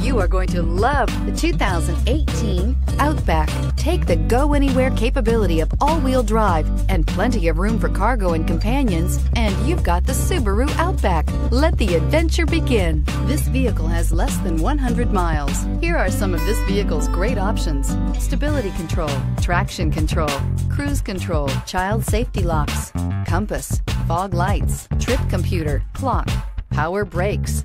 You are going to love the 2018 Outback. Take the go anywhere capability of all wheel drive and plenty of room for cargo and companions, and you've got the Subaru Outback. Let the adventure begin. This vehicle has less than 100 miles. Here are some of this vehicle's great options stability control, traction control, cruise control, child safety locks, compass, fog lights, trip computer, clock power brakes,